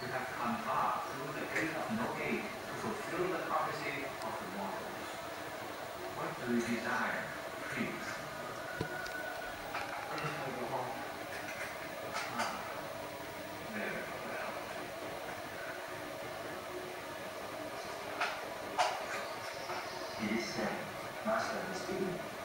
we have come far through the gate of no gate to fulfill the prophecy of the mortals. What do you desire, please? I just want to go home. Ah, very well. It is said, Master is speaking.